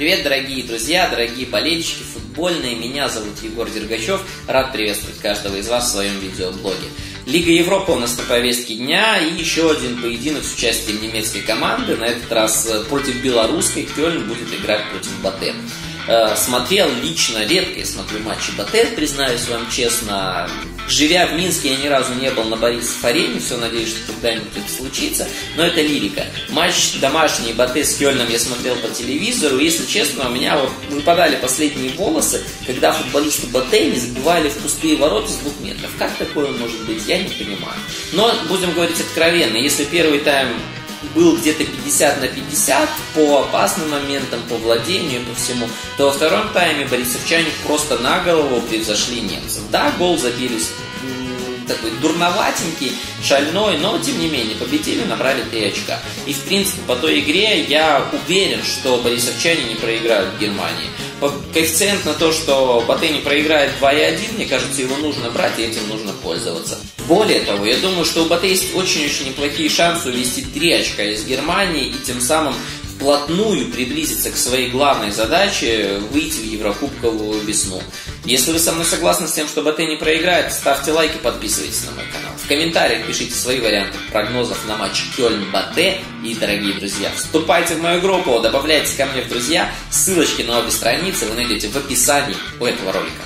Привет, дорогие друзья, дорогие болельщики футбольные. Меня зовут Егор Дергачев. Рад приветствовать каждого из вас в своем видеоблоге. Лига Европы у нас на повестке дня и еще один поединок с участием немецкой команды. На этот раз против белорусской Кёльн будет играть против Батэ. Э, смотрел лично, редко я смотрю матчи Батэ, признаюсь вам честно. Живя в Минске, я ни разу не был на Борисов арене, все надеюсь, что когда-нибудь это случится, но это лирика. Матч домашний Батэ с Кёльном я смотрел по телевизору, если честно, у меня вот выпадали последние волосы, когда футболисты Батэ не забивали в пустые ворота с двух метров. Как такое может быть, я не понимаю. Но, будем говорить откровенно, если первый тайм был где-то 50 на 50 по опасным моментам, по владению, по всему, то во втором тайме борисовчане просто на голову превзошли немцев. Да, гол забились такой дурноватенький, шальной, но тем не менее победили, набрали 3 очка. И в принципе по той игре я уверен, что борисовчане не проиграют в Коэффициент на то, что Батэ не проиграет 2,1, мне кажется, его нужно брать и этим нужно пользоваться. Более того, я думаю, что у Батэ есть очень-очень неплохие шансы увести 3 очка из Германии и тем самым вплотную приблизиться к своей главной задаче выйти в Еврокубковую весну. Если вы со мной согласны с тем, что Батэ не проиграет, ставьте лайк и подписывайтесь на мой канал. В комментариях пишите свои варианты прогнозов на матч Кёльн-Батэ. И, дорогие друзья, вступайте в мою группу, добавляйтесь ко мне в друзья. Ссылочки на обе страницы вы найдете в описании у этого ролика.